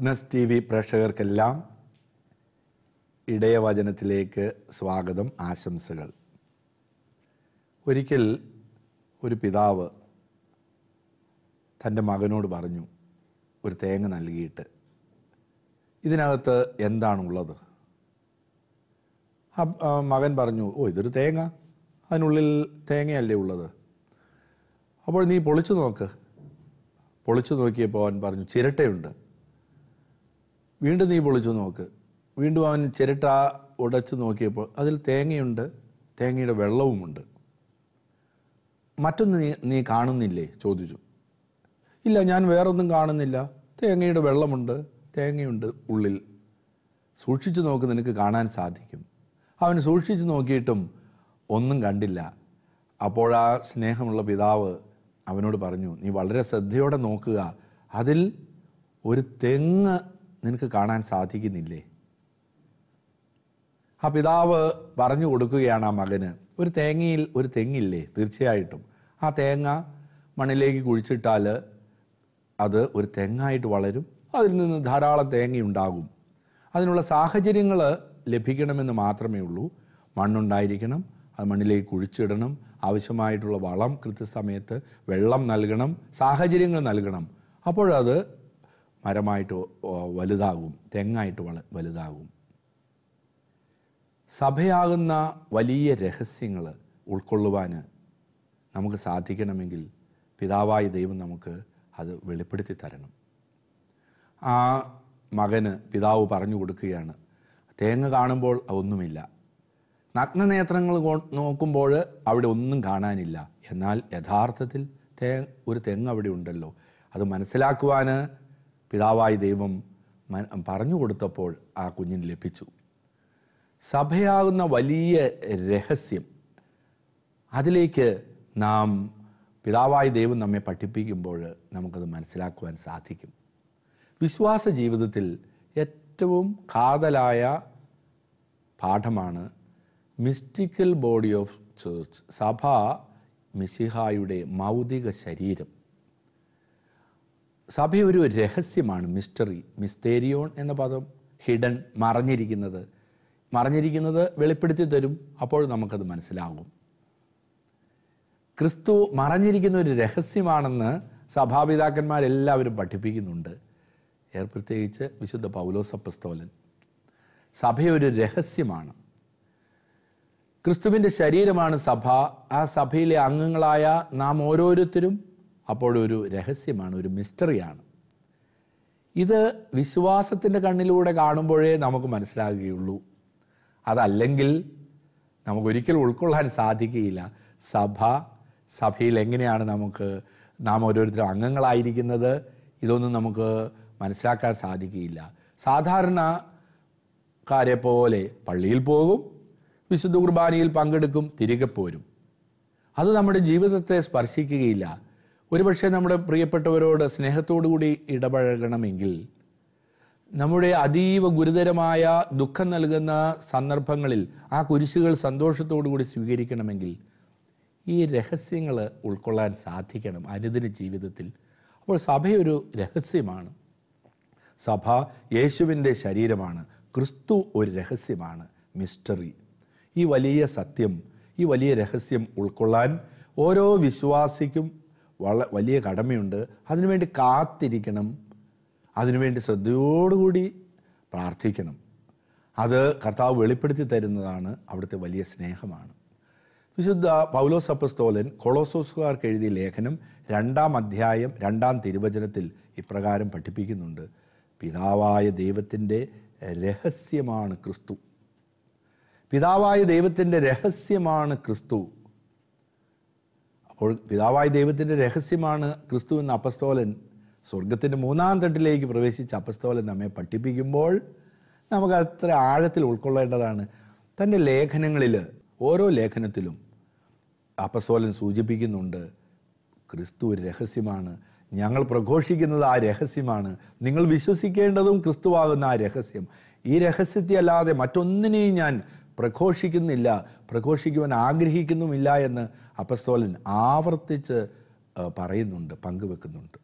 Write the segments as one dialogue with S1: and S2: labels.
S1: Goodness T V പ്രേക്ഷകർക്കെല്ലാം ഇടയവചനത്തിലേക്ക് സ്വാഗതം ആശംസകൾ. ഒരിക്കൽ ഒരു പിതാവ് തന്റെ മകനോട് പറഞ്ഞു ഒരു തേങ്ങ നൽകിയിട്ട് ഇതിനകത്ത് എന്താണുള്ളത്? മകൻ പറഞ്ഞു ഓ ഇതൊരു തേങ്ങ. അതിനുള്ളിൽ തേങ്ങയല്ലേ ഉള്ളത്. അപ്പോൾ നീ പൊളിച്ചു നോക്ക്. പൊളിച്ചു നോക്കിയപ്പോൾ അവൻ പറഞ്ഞു ചിരട്ടയുണ്ട്. വീണ്ടും നീ പൊളിച്ചു നോക്ക്. വീണ്ടും അവൻ ചിരട്ട ഉടച്ച് നോക്കിയപ്പോൾ അതിൽ തേങ്ങയുണ്ട് തേങ്ങയുടെ വെള്ളവുമുണ്ട്. മറ്റൊന്ന് നീ നീ കാണുന്നില്ലേ? ചോദിച്ചു. ഇല്ല ഞാൻ വേറൊന്നും കാണുന്നില്ല. തേങ്ങയുടെ വെള്ളമുണ്ട് തേങ്ങയുണ്ട് ഉള്ളിൽ. സൂക്ഷിച്ചു നോക്ക് നിനക്ക് കാണാൻ സാധിക്കും. അവൻ സൂക്ഷിച്ചു നോക്കിയിട്ടും ഒന്നും കണ്ടില്ല. അപ്പോൾ ആ സ്നേഹമുള്ള പിതാവ് അവനോട് പറഞ്ഞു നീ വളരെ ശ്രദ്ധയോടെ നോക്കുക. അതിൽ ഒരു തെങ്ങ് നിനക്ക് കാണാൻ സാധിക്കുന്നില്ലേ? ആ പിതാവ് പറഞ്ഞു കൊടുക്കുകയാണ് ആ മകന്. ഒരു തേങ്ങയിൽ ഒരു തെങ്ങില്ലേ? തീർച്ചയായിട്ടും. ആ തേങ്ങ മണ്ണിലേക്ക് കുഴിച്ചിട്ടാൽ അത് ഒരു തെങ്ങായിട്ട് വളരും. അതിൽ നിന്ന് ധാരാളം തേങ്ങയുണ്ടാകും അതിനുള്ള സാഹചര്യങ്ങൾ ലഭിക്കണമെന്ന് മാത്രമേ ഉള്ളൂ. മണ്ണുണ്ടായിരിക്കണം അത് മണ്ണിലേക്ക് കുഴിച്ചിടണം ആവശ്യമായിട്ടുള്ള വളം കൃത്യസമയത്ത് വെള്ളം നൽകണം സാഹചര്യങ്ങൾ നൽകണം. അപ്പോഴത് മരമായിട്ട് വലുതാകും. തെങ്ങായിട്ട് വള വലുതാകും. സഭയാകുന്ന വലിയ രഹസ്യങ്ങൾ ഉൾക്കൊള്ളുവാൻ നമുക്ക് സാധിക്കണമെങ്കിൽ പിതാവായ ദൈവം നമുക്ക് അത് വെളിപ്പെടുത്തി തരണം. ആ മകന് പിതാവ് പറഞ്ഞു കൊടുക്കുകയാണ്. തേങ്ങ കാണുമ്പോൾ ഒന്നുമില്ല നഗ്നനേത്രങ്ങൾ നേത്രങ്ങൾ നോക്കുമ്പോൾ അവിടെ ഒന്നും കാണാനില്ല. എന്നാൽ യഥാർത്ഥത്തിൽ തേ ഒരു തെങ്ങ് അവിടെ ഉണ്ടല്ലോ. അത് മനസ്സിലാക്കുവാൻ പിതാവായ ദൈവം പറഞ്ഞു കൊടുത്തപ്പോൾ ആ കുഞ്ഞിന് ലഭിച്ചു. സഭയാകുന്ന വലിയ രഹസ്യം. അതിലേക്ക് നാം പിതാവായ ദൈവം നമ്മെ പഠിപ്പിക്കുമ്പോൾ നമുക്കത് മനസ്സിലാക്കുവാൻ സാധിക്കും. വിശ്വാസ ജീവിതത്തിൽ ഏറ്റവും കാതലായ പാഠമാണ് മിസ്റ്റിക്കൽ ബോഡി ഓഫ് ചേർച്ച് സഭ മിസിഹായുടെ മൗതിക ശരീരം. സഭ ഒരു രഹസ്യമാണ് മിസ്റ്ററി മിസ്തേരിയോൺ എന്ന പദം ഹിഡൻ മറഞ്ഞിരിക്കുന്നത്. മറഞ്ഞിരിക്കുന്നത് വെളിപ്പെടുത്തി തരും അപ്പോൾ നമുക്കത് മനസ്സിലാകും. ക്രിസ്തു മറഞ്ഞിരിക്കുന്ന ഒരു രഹസ്യമാണെന്ന് സഭാപിതാക്കന്മാരെല്ലാവരും പഠിപ്പിക്കുന്നുണ്ട്. ഏർ പ്രത്യേകിച്ച് വിശുദ്ധ പൗലോസപ്പസ്തോലൻ. സഭയൊരു രഹസ്യമാണ്. ക്രിസ്തുവിന്റെ ശരീരമാണ് സഭ. ആ സഭയിലെ അംഗങ്ങളായ നാം ഓരോരുത്തരും അപ്പോഴൊരു രഹസ്യമാണ് ഒരു മിസ്റ്ററിയാണ്. ഇത് വിശ്വാസത്തിന്റെ കണ്ണിലൂടെ കാണുമ്പോഴേ നമുക്ക് മനസ്സിലാകുകയുള്ളൂ. അതല്ലെങ്കിൽ നമുക്കൊരിക്കലും ഉൾക്കൊള്ളാൻ സാധിക്കുകയില്ല. സഭ സഭയിൽ എങ്ങനെയാണ് നമുക്ക് നാം ഓരോരുത്തരും അംഗങ്ങളായിരിക്കുന്നത്? ഇതൊന്നും നമുക്ക് മനസ്സിലാക്കാൻ സാധിക്കുകയില്ല. സാധാരണ കാരെ പോലെ പള്ളിയിൽ പോകും വിശുദ്ധ കുർബാനയിൽ പങ്കെടുക്കും തിരികെ പോരും. അത് നമ്മുടെ ജീവിതത്തെ സ്പർശിക്കുകയില്ല. ഒരുപക്ഷെ നമ്മുടെ പ്രിയപ്പെട്ടവരോട് സ്നേഹത്തോടുകൂടി ഇടപഴകണമെങ്കിൽ നമ്മുടെ അതീവ ഗുരുതരമായ ദുഃഖം നൽകുന്ന സന്ദർഭങ്ങളിൽ ആ കുരിശുകൾ സന്തോഷത്തോടു കൂടി സ്വീകരിക്കണമെങ്കിൽ ഈ രഹസ്യങ്ങൾ ഉൾക്കൊള്ളാൻ സാധിക്കണം അനുദിന ജീവിതത്തിൽ. അപ്പോൾ സഭയൊരു രഹസ്യമാണ്. സഭ യേശുവിന്റെ ശരീരമാണ്. ക്രിസ്തു ഒരു രഹസ്യമാണ്. മിസ്റ്ററി. ഈ വലിയ സത്യം ഈ വലിയ രഹസ്യം ഉൾക്കൊള്ളാൻ ഓരോ വിശ്വാസിക്കും വള വലിയ കടമയുണ്ട്. അതിനുവേണ്ടി കാത്തിരിക്കണം. അതിനുവേണ്ടി ശ്രദ്ധയോടുകൂടി പ്രാർത്ഥിക്കണം. അത് കർത്താവ് വെളിപ്പെടുത്തി തരുന്നതാണ് അവിടുത്തെ വലിയ സ്നേഹമാണ്. വിശുദ്ധ പൗലോസ് അപ്പസ്തോലൻ കൊളോസോസുകാർക്ക് എഴുതിയ ലേഖനം രണ്ടാം അധ്യായം രണ്ടാം തിരുവചനത്തിൽ ഇപ്രകാരം പഠിപ്പിക്കുന്നുണ്ട്. പിതാവായ ദൈവത്തിന്റെ രഹസ്യമാണ് ക്രിസ്തു. പിതാവായ ദൈവത്തിന്റെ രഹസ്യമാണ് ക്രിസ്തു. പിതാവായ ദൈവത്തിന്റെ രഹസ്യമാണ് ക്രിസ്തു എന്ന അപ്പസ്തോലൻ സ്വർഗത്തിന്റെ മൂന്നാം തട്ടിലേക്ക് പ്രവേശിച്ച അപ്പസ്തോലൻ നമ്മെ പഠിപ്പിക്കുമ്പോൾ നമുക്ക് അത്ര ആഴത്തിൽ ഉൾക്കൊള്ളേണ്ടതാണ്. തന്റെ ലേഖനങ്ങളിൽ ഓരോ ലേഖനത്തിലും അപ്പസ്തോലൻ സൂചിപ്പിക്കുന്നുണ്ട് ക്രിസ്തു ഒരു രഹസ്യമാണ്. ഞങ്ങൾ പ്രഘോഷിക്കുന്നത് ആ രഹസ്യമാണ്. നിങ്ങൾ വിശ്വസിക്കേണ്ടതും ക്രിസ്തുവാകുന്ന ആ രഹസ്യം. ഈ രഹസ്യത്തെ അല്ലാതെ മറ്റൊന്നിനെയും ഞാൻ പ്രഘോഷിക്കുന്നില്ല പ്രഘോഷിക്കുവാൻ ആഗ്രഹിക്കുന്നുമില്ല എന്ന് അപ്പസ്തോലൻ ആവർത്തിച്ച് പറയുന്നുണ്ട് പങ്കുവെക്കുന്നുണ്ട്.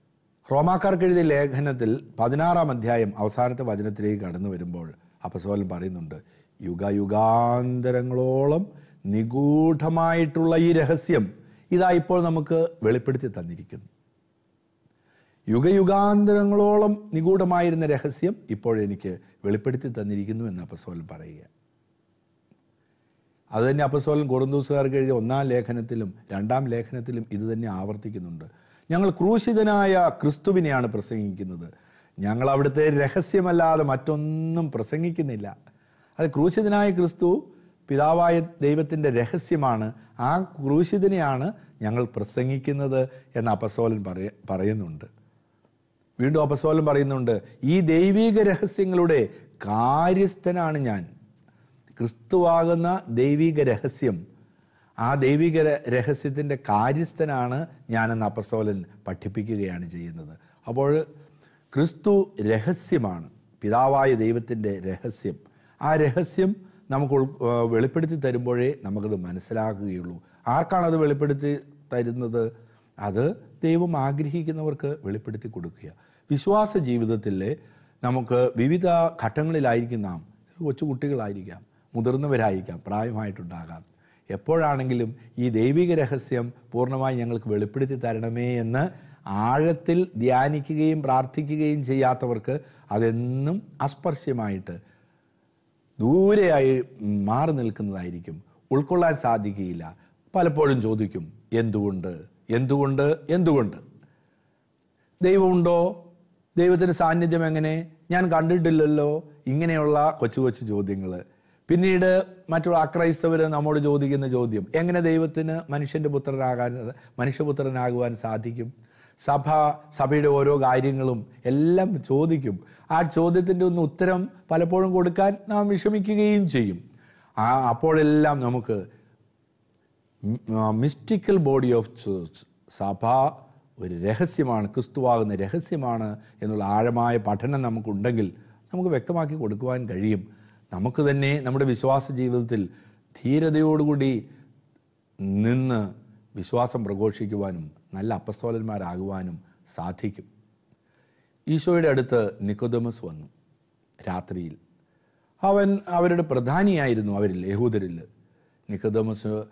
S1: റോമാക്കാർക്ക് എഴുതിയ ലേഖനത്തിൽ പതിനാറാം അധ്യായം അവസാനത്തെ വചനത്തിലേക്ക് കടന്നു വരുമ്പോൾ അപ്പസ്തോലൻ പറയുന്നുണ്ട് യുഗയുഗാന്തരങ്ങളോളം നിഗൂഢമായിട്ടുള്ള ഈ രഹസ്യം ഇതാ ഇപ്പോൾ നമുക്ക് വെളിപ്പെടുത്തി തന്നിരിക്കുന്നു. യുഗയുഗാന്തരങ്ങളോളം നിഗൂഢമായിരുന്ന രഹസ്യം ഇപ്പോൾ എനിക്ക് വെളിപ്പെടുത്തി തന്നിരിക്കുന്നു എന്ന് അപ്പസോലൻ പറയുക. അത് തന്നെ അപ്പസോലൻ കൊറുന്തൂസുകാർക്ക് എഴുതിയ ഒന്നാം ലേഖനത്തിലും രണ്ടാം ലേഖനത്തിലും ഇത് തന്നെ ആവർത്തിക്കുന്നുണ്ട്. ഞങ്ങൾ ക്രൂശിതനായ ക്രിസ്തുവിനെയാണ് പ്രസംഗിക്കുന്നത്. ഞങ്ങൾ അവിടുത്തെ രഹസ്യമല്ലാതെ മറ്റൊന്നും പ്രസംഗിക്കുന്നില്ല. അത് ക്രൂശിതനായ ക്രിസ്തു പിതാവായ ദൈവത്തിന്റെ രഹസ്യമാണ്. ആ ക്രൂശിതനെയാണ് ഞങ്ങൾ പ്രസംഗിക്കുന്നത് എന്ന് അപ്പസോലൻ പറയ പറയുന്നുണ്ട്. വീണ്ടും അപ്പസോലൻ പറയുന്നുണ്ട് ഈ ദൈവിക രഹസ്യങ്ങളുടെ കാര്യസ്ഥനാണ് ഞാൻ. ക്രിസ്തുവാകുന്ന ദൈവിക രഹസ്യം. ആ ദൈവിക രഹസ്യത്തിന്റെ കാര്യസ്ഥനാണ് ഞാനെന്ന് അപ്പസോലൻ പഠിപ്പിക്കുകയാണ് ചെയ്യുന്നത്. അപ്പോൾ ക്രിസ്തു രഹസ്യമാണ്. പിതാവായ ദൈവത്തിന്റെ രഹസ്യം. ആ രഹസ്യം നമുക്ക് വെളിപ്പെടുത്തി തരുമ്പോഴേ നമുക്കത് മനസ്സിലാക്കുകയുള്ളൂ ആർക്കാണത് വെളിപ്പെടുത്തി തരുന്നത്? അത് ദൈവം ആഗ്രഹിക്കുന്നവർക്ക് വെളിപ്പെടുത്തി കൊടുക്കുക. വിശ്വാസ ജീവിതത്തിലെ നമുക്ക് വിവിധ ഘട്ടങ്ങളിലായിരിക്കും നാം. കൊച്ചു കുട്ടികളായിരിക്കാം മുതിർന്നവരായിരിക്കാം പ്രായമായിട്ടുണ്ടാകാം. എപ്പോഴാണെങ്കിലും ഈ ദൈവിക രഹസ്യം പൂർണമായി ഞങ്ങൾക്ക് വെളിപ്പെടുത്തി തരണമേ എന്ന് ആഴത്തിൽ ധ്യാനിക്കുകയും പ്രാർത്ഥിക്കുകയും ചെയ്യാത്തവർക്ക് അതെന്നും അസ്പർശ്യമായിട്ട് ദൂരെയായി മാറി നിൽക്കുന്നതായിരിക്കും. ഉൾക്കൊള്ളാൻ സാധിക്കുകയില്ല. പലപ്പോഴും ചോദിക്കും എന്തുകൊണ്ട്? എന്തുകൊണ്ട്? എന്തുകൊണ്ട്? ദൈവമുണ്ടോ? ദൈവത്തിന്റെ സാന്നിധ്യം എങ്ങനെ? ഞാൻ കണ്ടിട്ടില്ലല്ലോ. ഇങ്ങനെയുള്ള കൊച്ചു കൊച്ചു ചോദ്യങ്ങൾ പിന്നീട് മറ്റുള്ള അക്രൈസ്തവർ നമ്മോട് ചോദിക്കുന്ന ചോദ്യം എങ്ങനെ ദൈവത്തിന് മനുഷ്യന്റെ പുത്രനാകാൻ മനുഷ്യപുത്രനാകുവാൻ സാധിക്കും? സഭ സഭയുടെ ഓരോ കാര്യങ്ങളും എല്ലാം ചോദിക്കും. ആ ചോദ്യത്തിന്റെ ഒന്ന് ഉത്തരം പലപ്പോഴും കൊടുക്കാൻ നാം വിഷമിക്കുകയും ചെയ്യും. ആ അപ്പോഴെല്ലാം നമുക്ക് മിസ്റ്റിക്കൽ ബോഡി ഓഫ് ചേർച്ച് സഭ ഒരു രഹസ്യമാണ് ക്രിസ്തുവാകുന്ന രഹസ്യമാണ് എന്നുള്ള ആഴമായ പഠനം നമുക്കുണ്ടെങ്കിൽ നമുക്ക് വ്യക്തമാക്കി കൊടുക്കുവാൻ കഴിയും. നമുക്ക് തന്നെ നമ്മുടെ വിശ്വാസ ജീവിതത്തിൽ ധീരതയോടുകൂടി നിന്ന് വിശ്വാസം പ്രഘോഷിക്കുവാനും നല്ല അപ്പസ്തോലന്മാരാകുവാനും സാധിക്കും. ഈശോയുടെ അടുത്ത് നിക്കോദമസ് വന്നു രാത്രിയിൽ. അവൻ അവരുടെ പ്രധാനിയായിരുന്നു അവരിൽ യഹൂദരിൽ. നിക്കോദമസ്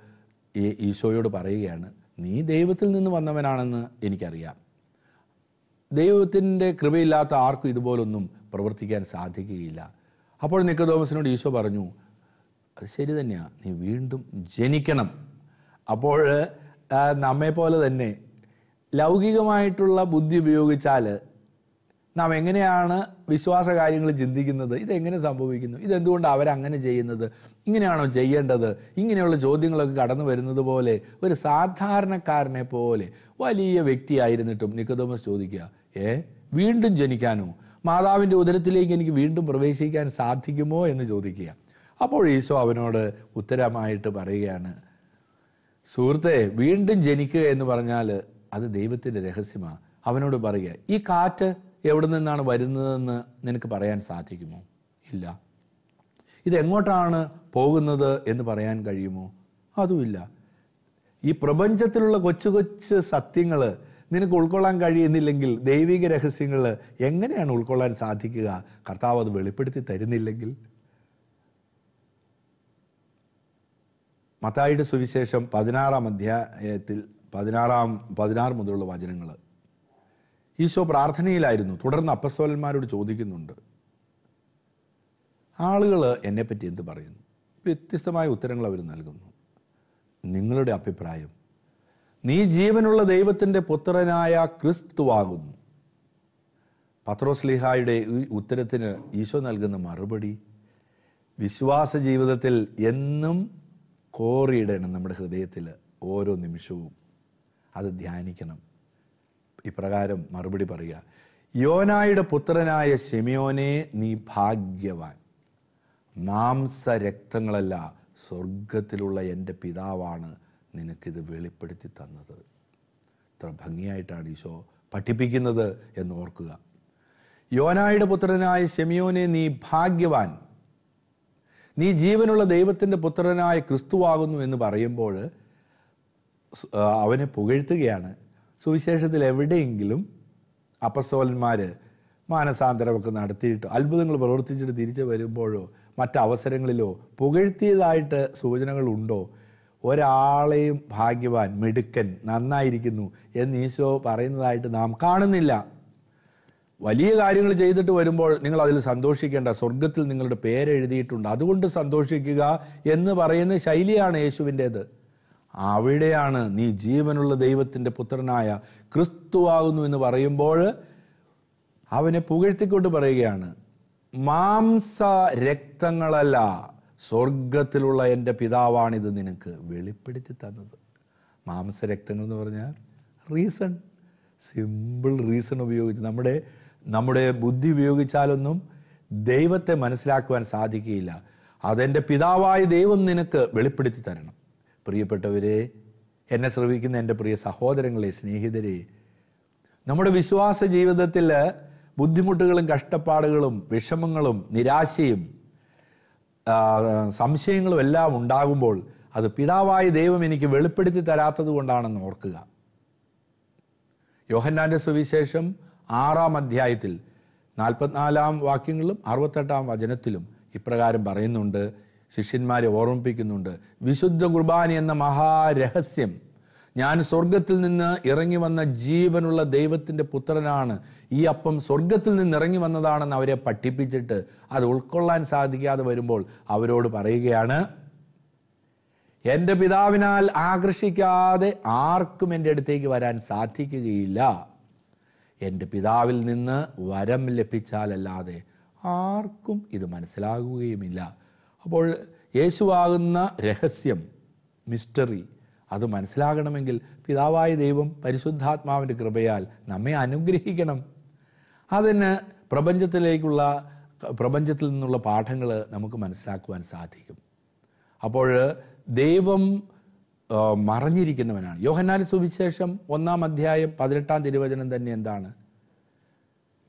S1: ഈശോയോട് പറയുകയാണ് നീ ദൈവത്തിൽ നിന്ന് വന്നവനാണെന്ന് എനിക്കറിയാം. ദൈവത്തിന്റെ കൃപയില്ലാത്ത ആർക്കും ഇതുപോലൊന്നും പ്രവർത്തിക്കാൻ സാധിക്കുകയില്ല. അപ്പോൾ നിക്കതോമസിനോട് ഈശോ പറഞ്ഞു അത് ശരി തന്നെയാണ് നീ വീണ്ടും ജനിക്കണം. അപ്പോൾ നമ്മെ പോലെ തന്നെ ലൗകികമായിട്ടുള്ള ബുദ്ധി ഉപയോഗിച്ചാൽ നാം എങ്ങനെയാണ് വിശ്വാസ കാര്യങ്ങൾ ചിന്തിക്കുന്നത്? ഇതെങ്ങനെ സംഭവിക്കുന്നു? ഇതെന്തുകൊണ്ട് അവരങ്ങനെ ചെയ്യുന്നത്? ഇങ്ങനെയാണോ ചെയ്യേണ്ടത്? ഇങ്ങനെയുള്ള ചോദ്യങ്ങളൊക്കെ കടന്നു വരുന്നത് പോലെ ഒരു സാധാരണക്കാരനെ പോലെ വലിയ വ്യക്തിയായിരുന്നിട്ടും നിക്കതോമസ് ചോദിക്കുക ഏ വീണ്ടും ജനിക്കാനോ? മാതാവിന്റെ ഉദരത്തിലേക്ക് എനിക്ക് വീണ്ടും പ്രവേശിക്കാൻ സാധിക്കുമോ എന്ന് ചോദിക്കുക. അപ്പോൾ ഈശോ അവനോട് ഉത്തരമായിട്ട് പറയുകയാണ് സുഹൃത്തെ വീണ്ടും ജനിക്കുക എന്ന് പറഞ്ഞാൽ അത് ദൈവത്തിന്റെ രഹസ്യമാണ് അവനോട് പറയുക ഈ കാറ്റ് എവിടെ നിന്നാണ് വരുന്നതെന്ന് നിനക്ക് പറയാൻ സാധിക്കുമോ? ഇല്ല. ഇതെങ്ങോട്ടാണ് പോകുന്നത് എന്ന് പറയാൻ കഴിയുമോ? അതുമില്ല. ഈ പ്രപഞ്ചത്തിലുള്ള കൊച്ചു കൊച്ചു സത്യങ്ങൾ നിനക്ക് ഉൾക്കൊള്ളാൻ കഴിയുന്നില്ലെങ്കിൽ ദൈവിക രഹസ്യങ്ങൾ എങ്ങനെയാണ് ഉൾക്കൊള്ളാൻ സാധിക്കുക? കർത്താവ് അത് വെളിപ്പെടുത്തി തരുന്നില്ലെങ്കിൽ? മത്തായിയുടെ സുവിശേഷം പതിനാറാം അധ്യായത്തിൽ പതിനാറാം പതിനാറ് മുതലുള്ള വചനങ്ങൾ ഈശോ പ്രാർത്ഥനയിലായിരുന്നു തുടർന്ന് അപ്പസ്തോലന്മാരോട് ചോദിക്കുന്നുണ്ട്. ആളുകൾ എന്നെപ്പറ്റി എന്ത് പറയുന്നു? വ്യത്യസ്തമായ ഉത്തരങ്ങൾ അവർ നൽകുന്നു. നിങ്ങളുടെ അഭിപ്രായം? നീ ജീവനുള്ള ദൈവത്തിന്റെ പുത്രനായ ക്രിസ്തുവാകുന്നു. പത്രോസ്ലിഹായുടെ ഈ ഉത്തരത്തിന് ഈശോ നൽകുന്ന മറുപടി വിശ്വാസ ജീവിതത്തിൽ എന്നും കോറിയിടണം നമ്മുടെ ഹൃദയത്തിൽ ഓരോ നിമിഷവും. അത് ധ്യാനിക്കണം. ഇപ്രകാരം മറുപടി പറയുക യോനായുടെ പുത്രനായ ഷെമിയോനെ നീ ഭാഗ്യവാൻ. മാംസരക്തങ്ങളല്ല സ്വർഗത്തിലുള്ള എന്റെ പിതാവാണ് നിനക്കിത് വെളിപ്പെടുത്തി തന്നത്. ഇത്ര ഭംഗിയായിട്ടാണ് ഈശോ പഠിപ്പിക്കുന്നത് എന്ന് ഓർക്കുക. യോനായുടെ പുത്രനായ ശെമിയോനെ നീ ഭാഗ്യവാൻ. നീ ജീവനുള്ള ദൈവത്തിന്റെ പുത്രനായ ക്രിസ്തുവാകുന്നു എന്ന് പറയുമ്പോൾ അവനെ പുകഴ്ത്തുകയാണ്. സുവിശേഷത്തിൽ എവിടെയെങ്കിലും അപ്പസോലന്മാർ മാനസാന്തരമൊക്കെ നടത്തിയിട്ട് അത്ഭുതങ്ങൾ പ്രവർത്തിച്ചിട്ട് തിരിച്ചു വരുമ്പോഴോ മറ്റവസരങ്ങളിലോ പുകഴ്ത്തിയതായിട്ട് സൂചനകളുണ്ടോ? ഒരാളെയും ഭാഗ്യവാൻ മിടുക്കൻ നന്നായിരിക്കുന്നു എന്ന് ഈശോ പറയുന്നതായിട്ട് നാം കാണുന്നില്ല. വലിയ കാര്യങ്ങൾ ചെയ്തിട്ട് വരുമ്പോൾ നിങ്ങൾ അതിൽ സന്തോഷിക്കേണ്ട സ്വർഗത്തിൽ നിങ്ങളുടെ പേരെഴുതിയിട്ടുണ്ട് അതുകൊണ്ട് സന്തോഷിക്കുക എന്ന് പറയുന്ന ശൈലിയാണ് യേശുവിന്റേത്. അവിടെയാണ് നീ ജീവനുള്ള ദൈവത്തിന്റെ പുത്രനായ ക്രിസ്തുവാകുന്നു എന്ന് പറയുമ്പോൾ അവനെ പുകഴ്ത്തിക്കൊണ്ട് പറയുകയാണ് മാംസ രക്തങ്ങളല്ല സ്വർഗത്തിലുള്ള എന്റെ പിതാവാണിത് നിനക്ക് വെളിപ്പെടുത്തി തന്നത്. മാംസരക്തങ്ങൾ എന്ന് പറഞ്ഞാൽ റീസൺ സിമ്പിൾ റീസൺ ഉപയോഗിച്ച് നമ്മുടെ നമ്മുടെ ബുദ്ധി ഉപയോഗിച്ചാലൊന്നും ദൈവത്തെ മനസ്സിലാക്കുവാൻ സാധിക്കുകയില്ല. അതെന്റെ പിതാവായ ദൈവം നിനക്ക് വെളിപ്പെടുത്തി തരണം. പ്രിയപ്പെട്ടവരെ എന്നെ ശ്രമിക്കുന്ന എന്റെ പ്രിയ സഹോദരങ്ങളെ സ്നേഹിതരെ നമ്മുടെ വിശ്വാസ ജീവിതത്തിൽ ബുദ്ധിമുട്ടുകളും കഷ്ടപ്പാടുകളും വിഷമങ്ങളും നിരാശയും സംശയങ്ങളും എല്ലാം ഉണ്ടാകുമ്പോൾ അത് പിതാവായ ദൈവം എനിക്ക് വെളിപ്പെടുത്തി തരാത്തത് കൊണ്ടാണെന്ന് ഓർക്കുക. യോഹന്നാന്റെ സുവിശേഷം ആറാം അധ്യായത്തിൽ നാൽപ്പത്തിനാലാം വാക്യങ്ങളിലും അറുപത്തെട്ടാം വചനത്തിലും ഇപ്രകാരം പറയുന്നുണ്ട് ശിഷ്യന്മാരെ ഓർമ്മിപ്പിക്കുന്നുണ്ട്. വിശുദ്ധ കുർബാന എന്ന മഹാരഹസ്യം ഞാൻ സ്വർഗത്തിൽ നിന്ന് ഇറങ്ങി വന്ന ജീവനുള്ള ദൈവത്തിന്റെ പുത്രനാണ്. ഈ അപ്പം സ്വർഗത്തിൽ നിന്ന് ഇറങ്ങി വന്നതാണെന്ന് അവരെ പഠിപ്പിച്ചിട്ട് അത് ഉൾക്കൊള്ളാൻ സാധിക്കാതെ വരുമ്പോൾ അവരോട് പറയുകയാണ് എന്റെ പിതാവിനാൽ ആകർഷിക്കാതെ ആർക്കും എന്റെ അടുത്തേക്ക് വരാൻ സാധിക്കുകയില്ല. എന്റെ പിതാവിൽ നിന്ന് വരം ലഭിച്ചാലല്ലാതെ ആർക്കും ഇത് മനസ്സിലാകുകയുമില്ല. അപ്പോൾ യേശുവാകുന്ന രഹസ്യം മിസ്റ്ററി അത് മനസ്സിലാകണമെങ്കിൽ പിതാവായ ദൈവം പരിശുദ്ധാത്മാവിന്റെ കൃപയാൽ നമ്മെ അനുഗ്രഹിക്കണം. അതിന് പ്രപഞ്ചത്തിലേക്കുള്ള പ്രപഞ്ചത്തിൽ നിന്നുള്ള പാഠങ്ങൾ നമുക്ക് മനസ്സിലാക്കുവാൻ സാധിക്കും. അപ്പോൾ ദൈവം മറഞ്ഞിരിക്കുന്നവനാണ്. യോഹന്നാൽ സുവിശേഷം ഒന്നാം അധ്യായം പതിനെട്ടാം തിരുവചനം തന്നെ എന്താണ്?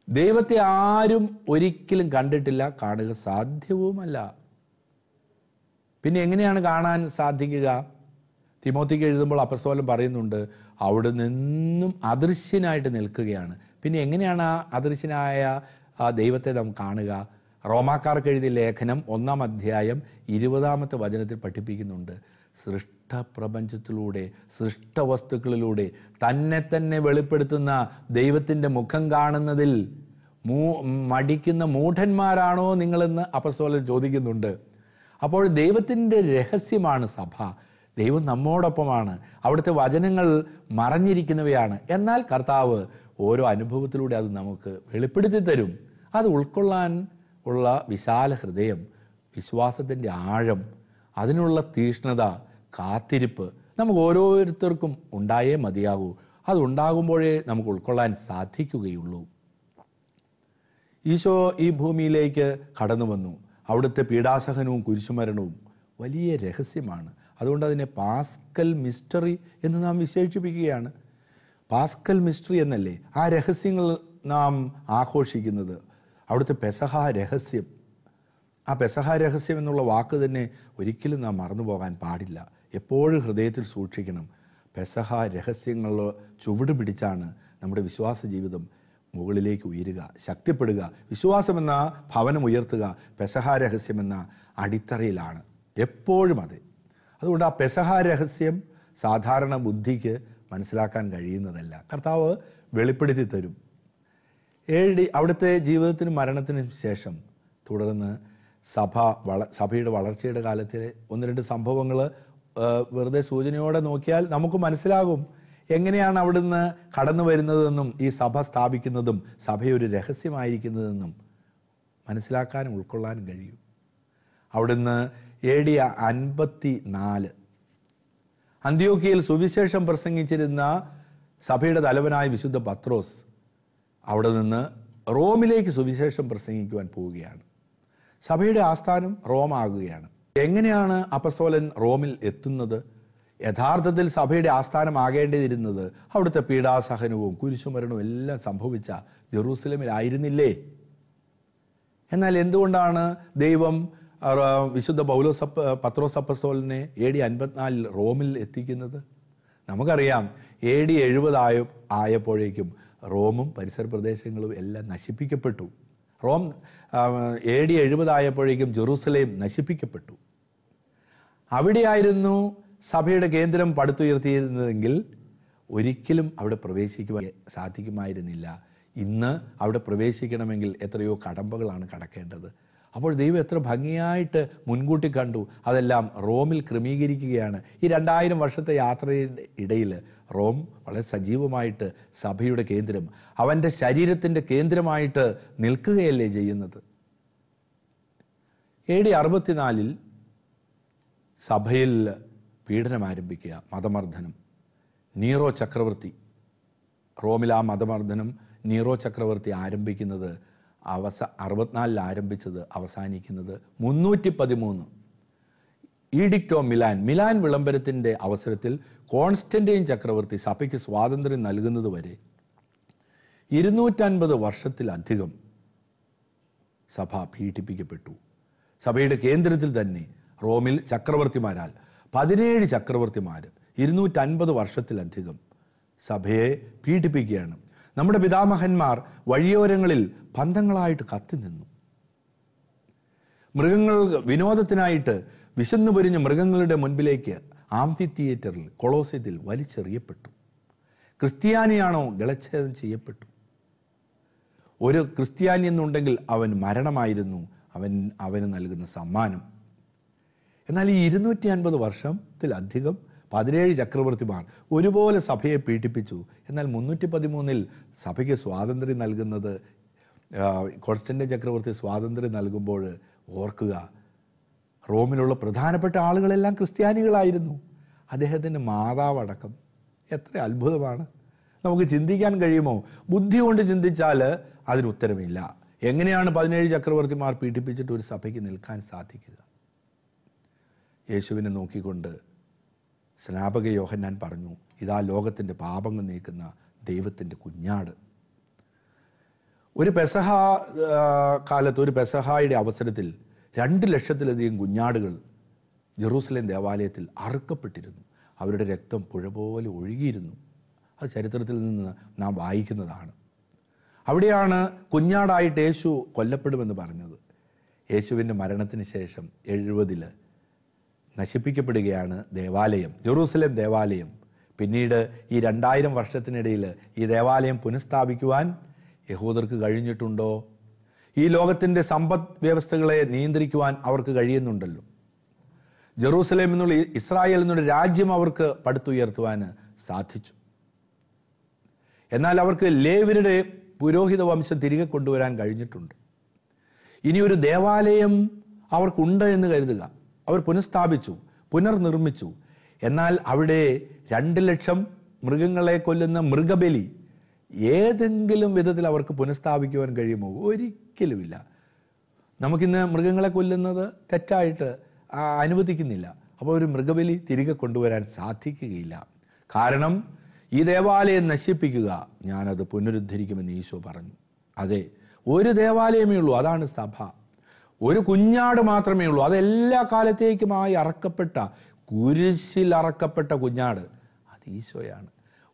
S1: ദൈവത്തെ ആരും ഒരിക്കലും കണ്ടിട്ടില്ല കാണുക സാധ്യവുമല്ല. പിന്നെ എങ്ങനെയാണ് കാണാൻ സാധിക്കുക? തിമോത്തിക്ക് എഴുതുമ്പോൾ അപ്പസ്തോലം പറയുന്നുണ്ട് അവിടെ നിന്നും അദൃശ്യനായിട്ട് നിൽക്കുകയാണ്. പിന്നെ എങ്ങനെയാണ് ആ അദൃശ്യനായ ദൈവത്തെ നാം കാണുക? റോമാക്കാർക്ക് എഴുതിയ ലേഖനം ഒന്നാം അധ്യായം ഇരുപതാമത്തെ വചനത്തിൽ പഠിപ്പിക്കുന്നുണ്ട് സൃഷ്ട പ്രപഞ്ചത്തിലൂടെ സൃഷ്ട വസ്തുക്കളിലൂടെ തന്നെ തന്നെ വെളിപ്പെടുത്തുന്ന ദൈവത്തിന്റെ മുഖം കാണുന്നതിൽ മൂ മടിക്കുന്ന മൂഢന്മാരാണോ നിങ്ങളെന്ന് അപ്പസ്തോലൻ ചോദിക്കുന്നുണ്ട്. അപ്പോൾ ദൈവത്തിന്റെ രഹസ്യമാണ് സഭ. ദൈവം നമ്മോടൊപ്പമാണ്. അവിടുത്തെ വചനങ്ങൾ മറഞ്ഞിരിക്കുന്നവയാണ്. എന്നാൽ കർത്താവ് ഓരോ അനുഭവത്തിലൂടെ അത് നമുക്ക് വെളിപ്പെടുത്തി തരും. അത് ഉൾക്കൊള്ളാൻ ഉള്ള വിശാല ഹൃദയം വിശ്വാസത്തിന്റെ ആഴം അതിനുള്ള തീഷ്ണത കാത്തിരിപ്പ് നമുക്ക് ഓരോരുത്തർക്കും ഉണ്ടായേ മതിയാകൂ. അതുണ്ടാകുമ്പോഴേ നമുക്ക് ഉൾക്കൊള്ളാൻ സാധിക്കുകയുള്ളൂ. ഈശോ ഈ ഭൂമിയിലേക്ക് കടന്നു വന്നു അവിടുത്തെ പീഡാസഹനവും കുരിശുമരണവും വലിയ രഹസ്യമാണ്. അതുകൊണ്ട് അതിനെ പാസ്കൽ മിസ്റ്ററി എന്ന് നാം വിശേഷിപ്പിക്കുകയാണ്. പാസ്കൽ മിസ്റ്ററി എന്നല്ലേ? ആ രഹസ്യങ്ങൾ നാം ആഘോഷിക്കുന്നത്. അവിടുത്തെ പെസഹ രഹസ്യം. ആ പെസഹ രഹസ്യം എന്നുള്ള വാക്ക് തന്നെ ഒരിക്കലും നാം മറന്നു പോകാൻ പാടില്ല. എപ്പോഴും ഹൃദയത്തിൽ സൂക്ഷിക്കണം. പെസഹ രഹസ്യങ്ങൾ ചുവട് പിടിച്ചാണ് നമ്മുടെ വിശ്വാസ ജീവിതം മുകളിലേക്ക് ഉയരുക ശക്തിപ്പെടുക. വിശ്വാസമെന്ന ഭവനം ഉയർത്തുക പെസഹ രഹസ്യമെന്ന അടിത്തറയിലാണ്. എപ്പോഴും അതെ. അതുകൊണ്ട് ആ പെസഹ രഹസ്യം സാധാരണ ബുദ്ധിക്ക് മനസ്സിലാക്കാൻ കഴിയുന്നതല്ല. കർത്താവ് വെളിപ്പെടുത്തി തരും. ഏഴ് ഡി അവിടുത്തെ ജീവിതത്തിനും മരണത്തിനും ശേഷം തുടർന്ന് സഭ വള സഭയുടെ വളർച്ചയുടെ കാലത്തിലെ ഒന്ന് രണ്ട് സംഭവങ്ങൾ വെറുതെ സൂചനയോടെ നോക്കിയാൽ നമുക്ക് മനസ്സിലാകും. എങ്ങനെയാണ് അവിടുന്ന് കടന്നു വരുന്നതെന്നും ഈ സഭ സ്ഥാപിക്കുന്നതും സഭയൊരു രഹസ്യമായിരിക്കുന്നതെന്നും മനസ്സിലാക്കാനും ഉൾക്കൊള്ളാനും കഴിയും. അവിടുന്ന് എ ഡി അൻപത്തി നാല് അന്ത്യോക്കിയയിൽ സുവിശേഷം പ്രസംഗിച്ചിരുന്ന സഭയുടെ തലവനായ വിശുദ്ധ പത്രോസ് അവിടെ നിന്ന് റോമിലേക്ക് സുവിശേഷം പ്രസംഗിക്കുവാൻ പോവുകയാണ്. സഭയുടെ ആസ്ഥാനം റോമാകുകയാണ്. എങ്ങനെയാണ് അപ്പസ്തോലൻ റോമിൽ എത്തുന്നത്? യഥാർത്ഥത്തിൽ സഭയുടെ ആസ്ഥാനമാകേണ്ടിയിരുന്നത് അവിടുത്തെ പീഡാസഹനവും കുരിശുമരണവും എല്ലാം സംഭവിച്ച ജെറൂസലമിലായിരുന്നില്ലേ? എന്നാൽ എന്തുകൊണ്ടാണ് ദൈവം വിശുദ്ധ പൗലോസ് സപ്പ പത്രോസ് അപ്പസ്തോലിനെ എ ഡി അൻപത്തിനാലിൽ റോമിൽ എത്തിക്കുന്നത്? നമുക്കറിയാം എ ഡി എഴുപതായ ആയപ്പോഴേക്കും റോമും പരിസര പ്രദേശങ്ങളും എല്ലാം നശിപ്പിക്കപ്പെട്ടു. റോം എ ഡി എഴുപതായപ്പോഴേക്കും ജെറൂസലേം നശിപ്പിക്കപ്പെട്ടു. അവിടെയായിരുന്നു സഭയുടെ കേന്ദ്രം പടുത്തുയർത്തിയിരുന്നതെങ്കിൽ ഒരിക്കലും അവിടെ പ്രവേശിക്കുവാൻ സാധിക്കുമായിരുന്നില്ല. ഇന്ന് അവിടെ പ്രവേശിക്കണമെങ്കിൽ എത്രയോ കടമ്പകളാണ് കടക്കേണ്ടത്. അപ്പോൾ ദൈവം എത്ര ഭംഗിയായിട്ട് മുൻകൂട്ടി കണ്ടു. അതെല്ലാം റോമിൽ ക്രമീകരിക്കുകയാണ്. ഈ രണ്ടായിരം വർഷത്തെ യാത്രയുടെ ഇടയിൽ റോം വളരെ സജീവമായിട്ട് സഭയുടെ കേന്ദ്രം അവന്റെ ശരീരത്തിന്റെ കേന്ദ്രമായിട്ട് നിൽക്കുകയല്ലേ ചെയ്യുന്നത്. എ ഡി അറുപത്തിനാലിൽ സഭയിൽ പീഡനം ആരംഭിക്കുക മതമർദ്ദനം. നീറോ ചക്രവർത്തി. റോമിൽ ആ മതമർദ്ദനം നീറോ ചക്രവർത്തി ആരംഭിക്കുന്നത് അവസ അറുപത്തിനാലിൽ ആരംഭിച്ചത് അവസാനിക്കുന്നത് മുന്നൂറ്റി പതിമൂന്ന് ഈഡിക്റ്റോ മിലാൻ മിലാൻ വിളംബരത്തിന്റെ അവസരത്തിൽ കോൺസ്റ്റന്റൈൻ ചക്രവർത്തി സഭയ്ക്ക് സ്വാതന്ത്ര്യം നൽകുന്നത് വരെ ഇരുന്നൂറ്റൻപത് വർഷത്തിലധികം സഭ പീഡിപ്പിക്കപ്പെട്ടു. സഭയുടെ കേന്ദ്രത്തിൽ തന്നെ റോമിൽ ചക്രവർത്തിമാരാൽ പതിനേഴ് ചക്രവർത്തിമാർ ഇരുന്നൂറ്റൻപത് വർഷത്തിലധികം സഭയെ പീഡിപ്പിക്കുകയാണ്. നമ്മുടെ പിതാമഹന്മാർ വഴിയോരങ്ങളിൽ പന്തങ്ങളായിട്ട് കത്തി നിന്നു. മൃഗങ്ങൾ വിനോദത്തിനായിട്ട് വിശന്നു പൊരിഞ്ഞ മൃഗങ്ങളുടെ മുൻപിലേക്ക് ആംഫി തിയേറ്ററിൽ കൊളോസ്യത്തിൽ വലിച്ചെറിയപ്പെട്ടു. ക്രിസ്ത്യാനിയാണോ ഗളച്ഛേദം ചെയ്യപ്പെട്ടു? ഒരു ക്രിസ്ത്യാനി എന്നുണ്ടെങ്കിൽ അവൻ മരണമായിരുന്നു അവൻ അവന് നൽകുന്ന സമ്മാനം. എന്നാൽ ഈ ഇരുന്നൂറ്റി അൻപത് വർഷത്തിലധികം പതിനേഴ് ചക്രവർത്തിമാർ ഒരുപോലെ സഭയെ പീഡിപ്പിച്ചു. എന്നാൽ മുന്നൂറ്റി പതിമൂന്നിൽ സഭയ്ക്ക് സ്വാതന്ത്ര്യം നൽകുന്നത് ആ, കോൺസ്റ്റന്റൈൻ ചക്രവർത്തി സ്വാതന്ത്ര്യം നൽകുമ്പോൾ ഓർക്കുക റോമിലുള്ള പ്രധാനപ്പെട്ട ആളുകളെല്ലാം ക്രിസ്ത്യാനികളായിരുന്നു. അദ്ദേഹത്തിന്റെ മാതാവടക്കം എത്ര അത്ഭുതമാണ്. നമുക്ക് ചിന്തിക്കാൻ കഴിയുമോ? ബുദ്ധി കൊണ്ട് ചിന്തിച്ചാൽ അതിന് ഉത്തരമില്ല. എങ്ങനെയാണ് പതിനേഴ് ചക്രവർത്തിമാർ പീഡിപ്പിച്ചിട്ട് ഒരു സഭയ്ക്ക് നിൽക്കാൻ സാധിക്കുക? യേശുവിനെ നോക്കിക്കൊണ്ട് സ്നാപക യോഹന്നാൻ പറഞ്ഞു ഇതാ ലോകത്തിന്റെ പാപങ്ങൾ നീക്കുന്ന ദൈവത്തിന്റെ കുഞ്ഞാട്. ഒരു പെസഹ കാലത്ത് ഒരു പെസഹായുടെ അവസരത്തിൽ രണ്ട് ലക്ഷത്തിലധികം കുഞ്ഞാടുകൾ ജെറൂസലേം ദേവാലയത്തിൽ അറുക്കപ്പെട്ടിരുന്നു. അവരുടെ രക്തം പുഴ പോലെ ഒഴുകിയിരുന്നു. അത് ചരിത്രത്തിൽ നിന്ന് നാം വായിക്കുന്നതാണ്. അവിടെയാണ് കുഞ്ഞാടായിട്ട് യേശു കൊല്ലപ്പെടുമെന്ന് പറഞ്ഞത്. യേശുവിന്റെ മരണത്തിന് ശേഷം എഴുപതിൽ നശിപ്പിക്കപ്പെടുകയാണ് ദേവാലയം ജെറൂസലേം ദേവാലയം. പിന്നീട് ഈ രണ്ടായിരം വർഷത്തിനിടയിൽ ഈ ദേവാലയം പുനഃസ്ഥാപിക്കുവാൻ യഹൂദർക്ക് കഴിഞ്ഞിട്ടുണ്ടോ? ഈ ലോകത്തിന്റെ സമ്പദ് വ്യവസ്ഥകളെ നിയന്ത്രിക്കുവാൻ അവർക്ക് കഴിയുന്നുണ്ടല്ലോ. ജെറൂസലേം എന്നുള്ള ഇസ്രായേൽ എന്നുള്ള രാജ്യം അവർക്ക് പടുത്തുയർത്തുവാൻ സാധിച്ചു. എന്നാൽ അവർക്ക് ലേവരുടെ പുരോഹിത വംശം തിരികെ കൊണ്ടുവരാൻ കഴിഞ്ഞിട്ടുണ്ട്. ഇനി ഒരു ദേവാലയം അവർക്കുണ്ട് എന്ന് കരുതുക. അവർ പുനഃസ്ഥാപിച്ചു പുനർനിർമ്മിച്ചു. എന്നാൽ അവിടെ രണ്ട് ലക്ഷം മൃഗങ്ങളെ കൊല്ലുന്ന മൃഗബലി ഏതെങ്കിലും വിധത്തിൽ അവർക്ക് പുനഃസ്ഥാപിക്കുവാൻ കഴിയുമോ? ഒരിക്കലുമില്ല. നമുക്കിന്ന് മൃഗങ്ങളെ കൊല്ലുന്നത് തെറ്റായിട്ട് അനുവദിക്കുന്നില്ല. അപ്പോൾ ഒരു മൃഗബലി തിരികെ കൊണ്ടുവരാൻ സാധിക്കുകയില്ല. കാരണം ഈ ദേവാലയം നശിപ്പിക്കുക ഞാനത് പുനരുദ്ധരിക്കുമെന്ന് ഈശോ പറഞ്ഞു. അതെ ഒരു ദേവാലയമേ ഉള്ളൂ അതാണ് സഭ. ഒരു കുഞ്ഞാട് മാത്രമേ ഉള്ളൂ. അത് എല്ലാ കാലത്തേക്കുമായി അറക്കപ്പെട്ട കുരിശിൽ അറക്കപ്പെട്ട കുഞ്ഞാട് അത് ഈശോയാണ്.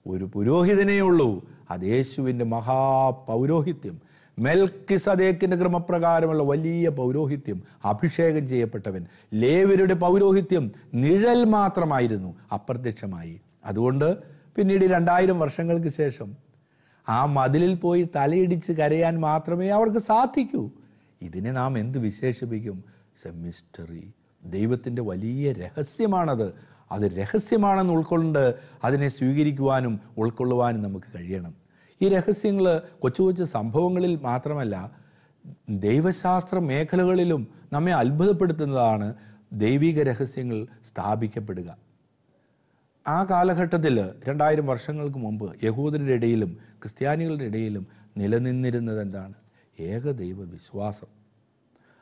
S1: ഒരു പുരോഹിതനേ ഉള്ളൂ. അത് യേശുവിന്റെ മഹാപൗരോഹിത്യം. മെൽക്കിസദേക്കിന്റെ ക്രമപ്രകാരമുള്ള വലിയ പൗരോഹിത്യം അഭിഷേകം ചെയ്യപ്പെട്ടവൻ. ലേവരുടെ പൗരോഹിത്യം നിഴൽ മാത്രമായിരുന്നു അപ്രത്യക്ഷമായി. അതുകൊണ്ട് പിന്നീട് രണ്ടായിരം വർഷങ്ങൾക്ക് ശേഷം ആ മതിലിൽ പോയി തലയിടിച്ച് കരയാൻ മാത്രമേ അവർക്ക് സാധിക്കൂ. ഇതിനെ നാം എന്ത് വിശേഷിപ്പിക്കും? മിസ്റ്ററി ദൈവത്തിന്റെ വലിയ രഹസ്യമാണത്. അത് രഹസ്യമാണെന്ന് ഉൾക്കൊണ്ട് അതിനെ സ്വീകരിക്കുവാനും ഉൾക്കൊള്ളുവാനും നമുക്ക് കഴിയണം. ഈ രഹസ്യങ്ങൾ കൊച്ചു കൊച്ചു സംഭവങ്ങളിൽ മാത്രമല്ല ദൈവശാസ്ത്ര മേഖലകളിലും നമ്മെ അത്ഭുതപ്പെടുത്തുന്നതാണ് ദൈവിക രഹസ്യങ്ങൾ സ്ഥാപിക്കപ്പെടുക. ആ കാലഘട്ടത്തിൽ രണ്ടായിരം വർഷങ്ങൾക്ക് മുമ്പ് യഹൂദരുടെ ഇടയിലും ക്രിസ്ത്യാനികളുടെ ഇടയിലും നിലനിന്നിരുന്നത് എന്താണ്? ഏകദൈവ വിശ്വാസം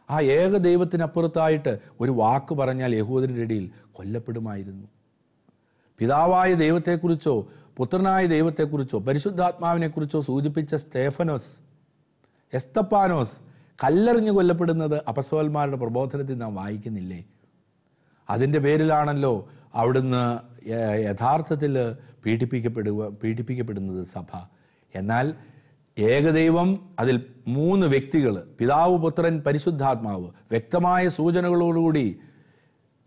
S1: ആ ഏക ദൈവത്തിനപ്പുറത്തായിട്ട് ഒരു വാക്ക് പറഞ്ഞാൽ യഹൂദരുടെ ഇടയിൽ കൊല്ലപ്പെടുമായിരുന്നു. പിതാവായ ദൈവത്തെക്കുറിച്ചോ പുത്രനായ ദൈവത്തെക്കുറിച്ചോ പരിശുദ്ധാത്മാവിനെക്കുറിച്ചോ സൂചിപ്പിച്ച സ്റ്റേഫനോസ് എസ്തപ്പാനോസ് കല്ലെറിഞ്ഞു കൊല്ലപ്പെടുന്നത് അപസ്വന്മാരുടെ പ്രബോധനത്തിൽ നാം വായിക്കുന്നില്ലേ? അതിന്റെ പേരിലാണല്ലോ അവിടുന്ന് യഥാർത്ഥത്തിൽ പീഡിപ്പിക്കപ്പെടുക പീഡിപ്പിക്കപ്പെടുന്നത് സഭ. എന്നാൽ ഏകദൈവം അതിൽ മൂന്ന് വ്യക്തികൾ പിതാവ് പുത്രൻ പരിശുദ്ധാത്മാവ് വ്യക്തമായ സൂചനകളോടുകൂടി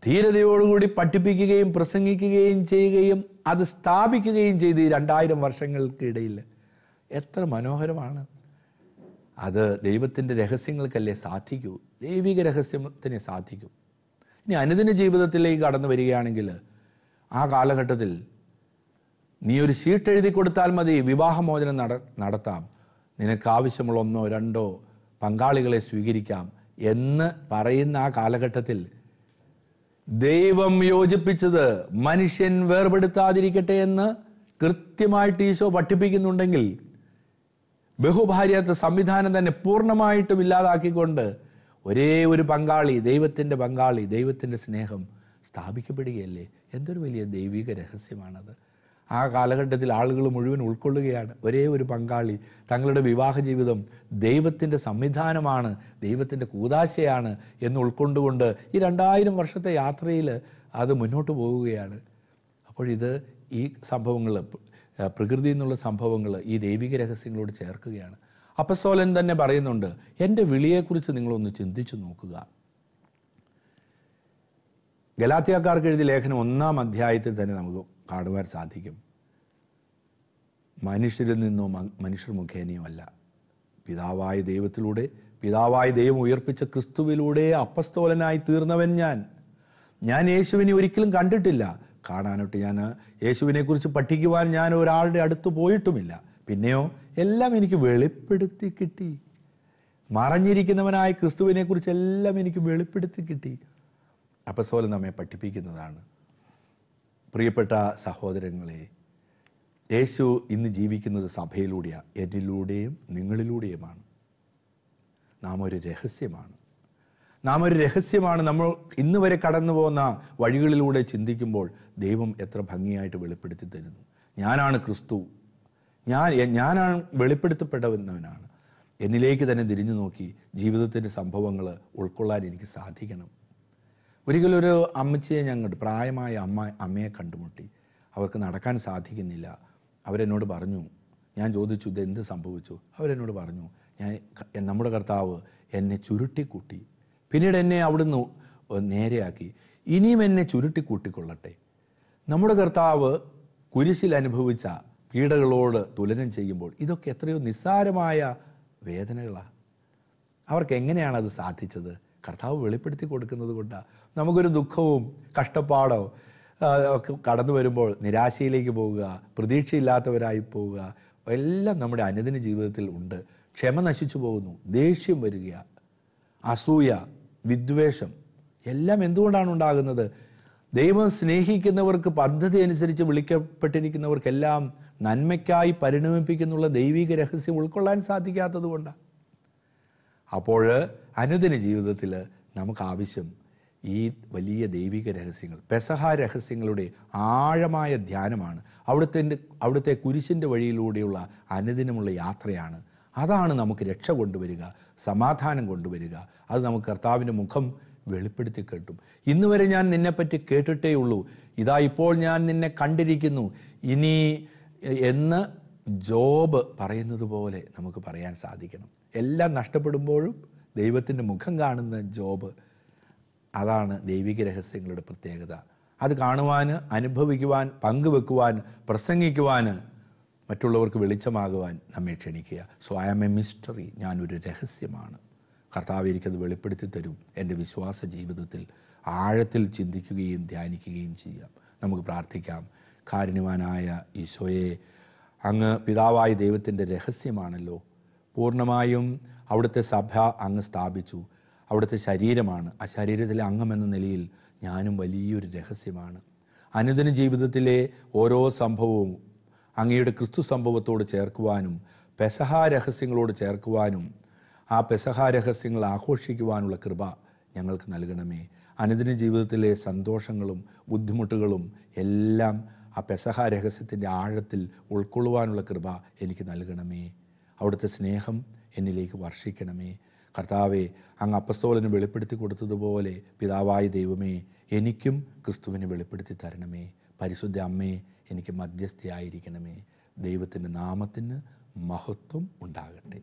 S1: ധീരതയോടുകൂടി പഠിപ്പിക്കുകയും പ്രസംഗിക്കുകയും ചെയ്യുകയും അത് സ്ഥാപിക്കുകയും ചെയ്ത് ഈ രണ്ടായിരം വർഷങ്ങൾക്കിടയിൽ എത്ര മനോഹരമാണ്. അത് ദൈവത്തിന്റെ രഹസ്യങ്ങൾക്കല്ലേ സാധിക്കൂ. ദൈവിക രഹസ്യത്തിന് സാധിക്കൂ. ഇനി അനുദിന ജീവിതത്തിലേക്ക് കടന്നു വരികയാണെങ്കിൽ ആ കാലഘട്ടത്തിൽ നീ ഒരു ഷീട്ട് എഴുതി കൊടുത്താൽ മതി വിവാഹമോചനം നട നടത്താം. നിനക്ക് ആവശ്യമുള്ള ഒന്നോ രണ്ടോ പങ്കാളികളെ സ്വീകരിക്കാം എന്ന് പറയുന്ന ആ കാലഘട്ടത്തിൽ ദൈവം യോജിപ്പിച്ചത് മനുഷ്യൻ വേർപെടുത്താതിരിക്കട്ടെ എന്ന് കൃത്യമായിട്ട് ഈശോ പഠിപ്പിക്കുന്നുണ്ടെങ്കിൽ ബഹുഭാര്യത്വ സംവിധാനം തന്നെ പൂർണമായിട്ടും ഇല്ലാതാക്കിക്കൊണ്ട് ഒരേ ഒരു പങ്കാളി ദൈവത്തിന്റെ പങ്കാളി ദൈവത്തിന്റെ സ്നേഹം സ്ഥാപിക്കപ്പെടുകയല്ലേ? എന്തൊരു വലിയ ദൈവിക രഹസ്യമാണത്. ആ കാലഘട്ടത്തിൽ ആളുകൾ മുഴുവൻ ഉൾക്കൊള്ളുകയാണ്. ഒരേ ഒരു പങ്കാളി തങ്ങളുടെ വിവാഹ ജീവിതം ദൈവത്തിന്റെ സംവിധാനമാണ് ദൈവത്തിന്റെ കൂതാശയാണ് എന്ന് ഉൾക്കൊണ്ടുകൊണ്ട് ഈ രണ്ടായിരം വർഷത്തെ യാത്രയിൽ അത് മുന്നോട്ട് പോവുകയാണ്. അപ്പോൾ ഇത് ഈ സംഭവങ്ങൾ പ്രകൃതി എന്നുള്ള സംഭവങ്ങൾ ഈ ദൈവിക രഹസ്യങ്ങളോട് ചേർക്കുകയാണ്. അപ്പസ്തോലൻ തന്നെ പറയുന്നുണ്ട് എന്റെ വിളിയെക്കുറിച്ച് നിങ്ങളൊന്ന് ചിന്തിച്ചു നോക്കുക. ഗലാത്തിയാക്കാർക്ക് എഴുതിയ ലേഖനം ഒന്നാം അധ്യായത്തിൽ തന്നെ നമുക്ക് കാണുവാൻ സാധിക്കും. മനുഷ്യരിൽ നിന്നോ മനുഷ്യർ മുഖേനയോ അല്ല. പിതാവായ ദൈവത്തിലൂടെ പിതാവായ ദൈവം ഉയർപ്പിച്ച ക്രിസ്തുവിലൂടെ അപ്പസ്തോലനായി തീർന്നവൻ ഞാൻ. ഞാൻ യേശുവിനെ ഒരിക്കലും കണ്ടിട്ടില്ല. കാണാനോട്ട് ഞാൻ യേശുവിനെക്കുറിച്ച് പഠിക്കുവാൻ ഞാൻ ഒരാളുടെ അടുത്ത് പോയിട്ടുമില്ല. പിന്നെയോ എല്ലാം എനിക്ക് വെളിപ്പെടുത്തി കിട്ടി. മറഞ്ഞിരിക്കുന്നവനായ ക്രിസ്തുവിനെക്കുറിച്ച് എല്ലാം എനിക്ക് വെളിപ്പെടുത്തി കിട്ടി. അപ്പസ്തോലൻ നമ്മെ പഠിപ്പിക്കുന്നതാണ്. പ്രിയപ്പെട്ട സഹോദരങ്ങളെ യേശു ഇന്ന് ജീവിക്കുന്നത് സഭയിലൂടെയാണ് എന്നിലൂടെയും നിങ്ങളിലൂടെയുമാണ്. നാം ഒരു രഹസ്യമാണ്. നാം ഒരു രഹസ്യമാണ് നമ്മൾ ഇന്ന് വരെ കടന്നു പോകുന്ന വഴികളിലൂടെ ചിന്തിക്കുമ്പോൾ ദൈവം എത്ര ഭംഗിയായിട്ട് വെളിപ്പെടുത്തി തരുന്നു. ഞാനാണ് ക്രിസ്തു. ഞാൻ ഞാനാണ് വെളിപ്പെടുത്തപ്പെടുന്നവനാണ് എന്നിലേക്ക് തന്നെ തിരിഞ്ഞു നോക്കി ജീവിതത്തിന്റെ സംഭവങ്ങൾ ഉൾക്കൊള്ളാൻ എനിക്ക് സാധിക്കണം. ഒരിക്കലൊരു അമ്മച്ചിയെ കണ്ടു. പ്രായമായ അമ്മ അമ്മയെ കണ്ടുമുട്ടി. അവർക്ക് നടക്കാൻ സാധിക്കുന്നില്ല. അവരെന്നോട് പറഞ്ഞു ഞാൻ ചോദിച്ചു ഇത് എന്ത് സംഭവിച്ചു? അവരെന്നോട് പറഞ്ഞു ഞാൻ നമ്മുടെ കർത്താവ് എന്നെ ചുരുട്ടിക്കൂട്ടി. പിന്നീട് എന്നെ അവിടുന്ന് നേരെയാക്കി. ഇനിയും എന്നെ ചുരുട്ടിക്കൂട്ടിക്കൊള്ളട്ടെ. നമ്മുടെ കർത്താവ് കുരിശിൽ അനുഭവിച്ച പീഡകളോട് തുലനം ചെയ്യുമ്പോൾ ഇതൊക്കെ എത്രയോ നിസ്സാരമായ വേദനകളാണ് അവർക്ക് എങ്ങനെയാണ് അത് സാധിച്ചത്? കർത്താവ് വെളിപ്പെടുത്തി കൊടുക്കുന്നത് കൊണ്ടാണ് നമുക്കൊരു ദുഃഖവും കഷ്ടപ്പാടോ കടന്നു വരുമ്പോൾ നിരാശയിലേക്ക് പോവുക പ്രതീക്ഷയില്ലാത്തവരായി പോവുക എല്ലാം നമ്മുടെ അനുദിന ജീവിതത്തിൽ ഉണ്ട്. ക്ഷമ നശിച്ചു പോകുന്നു ദേഷ്യം വരിക അസൂയ വിദ്വേഷം എല്ലാം എന്തുകൊണ്ടാണ് ഉണ്ടാകുന്നത്? ദൈവം സ്നേഹിക്കുന്നവർക്ക് പദ്ധതി അനുസരിച്ച് വിളിക്കപ്പെട്ടിരിക്കുന്നവർക്കെല്ലാം നന്മയ്ക്കായി പരിണമിപ്പിക്കുന്നുള്ള ദൈവിക രഹസ്യം ഉൾക്കൊള്ളാൻ സാധിക്കാത്തത് കൊണ്ടാണ് അപ്പോൾ അനുദിന ജീവിതത്തിൽ നമുക്ക് ആവശ്യം ഈ വലിയ ദൈവിക രഹസ്യങ്ങൾ. പെസഹ രഹസ്യങ്ങളുടെ ആഴമായ ധ്യാനമാണ്. അവിടുത്തെ അവിടുത്തെ കുരിശിന്റെ വഴിയിലൂടെയുള്ള അനുദിനമുള്ള യാത്രയാണ്. അതാണ് നമുക്ക് രക്ഷ കൊണ്ടുവരിക സമാധാനം കൊണ്ടുവരിക. അത് നമുക്ക് കർത്താവിന്റെ മുഖം വെളിപ്പെടുത്തി കേട്ടും. ഇന്ന് വരെ ഞാൻ നിന്നെപ്പറ്റി കേട്ടിട്ടേ ഉള്ളൂ. ഇതാ ഇപ്പോൾ ഞാൻ നിന്നെ കണ്ടിരിക്കുന്നു. ഇനി എന്ന് ജോബ് പറയുന്നത് പോലെ നമുക്ക് പറയാൻ സാധിക്കണം. എല്ലാം നഷ്ടപ്പെടുമ്പോഴും ദൈവത്തിന്റെ മുഖം കാണുന്ന ജോബ് അതാണ് ദൈവിക രഹസ്യങ്ങളുടെ പ്രത്യേകത. അത് കാണുവാൻ അനുഭവിക്കുവാൻ പങ്കുവെക്കുവാൻ പ്രസംഗിക്കുവാൻ മറ്റുള്ളവർക്ക് വെളിച്ചമാകുവാൻ നമ്മെ ക്ഷണിക്കുക. So I am a mystery ഞാനൊരു രഹസ്യമാണ്. കർത്താവ് എനിക്കത് വെളിപ്പെടുത്തി തരും. എന്റെ വിശ്വാസ ജീവിതത്തിൽ ആഴത്തിൽ ചിന്തിക്കുകയും ധ്യാനിക്കുകയും ചെയ്യാം. നമുക്ക് പ്രാർത്ഥിക്കാം. കാരുണ്യവാനായ ഈശോയെ അങ്ങ് പിതാവായ ദൈവത്തിന്റെ രഹസ്യമാണല്ലോ. പൂർണമായും അവിടുത്തെ സഭ അങ്ങ് സ്ഥാപിച്ചു. അവിടുത്തെ ശരീരമാണ്. ആ ശരീരത്തിലെ അംഗമെന്ന നിലയിൽ ഞാനും വലിയൊരു രഹസ്യമാണ്. അനുദിന ജീവിതത്തിലെ ഓരോ സംഭവവും അങ്ങയുടെ ക്രിസ്തു സംഭവത്തോട് ചേർക്കുവാനും പെസഹ രഹസ്യങ്ങളോട് ചേർക്കുവാനും ആ പെസഹ രഹസ്യങ്ങൾ ആഘോഷിക്കുവാനുള്ള കൃപ ഞങ്ങൾക്ക് നൽകണമേ. അനുദിന ജീവിതത്തിലെ സന്തോഷങ്ങളും ബുദ്ധിമുട്ടുകളും എല്ലാം ആ പെസഹ രഹസ്യത്തിന്റെ ആഴത്തിൽ ഉൾക്കൊള്ളുവാനുള്ള കൃപ എനിക്ക് നൽകണമേ. അവിടുത്തെ സ്നേഹം എന്നിലേക്ക് വർഷിക്കണമേ. കർത്താവെ അങ്ങ് അപ്പസ്തോലന് വെളിപ്പെടുത്തി കൊടുത്തതുപോലെ പിതാവായ ദൈവമേ എനിക്കും ക്രിസ്തുവിനെ വെളിപ്പെടുത്തി തരണമേ. പരിശുദ്ധ അമ്മേ എനിക്ക് മധ്യസ്ഥയായിരിക്കണമേ. ദൈവത്തിന്റെ നാമത്തിന് മഹത്വം ഉണ്ടാകട്ടെ.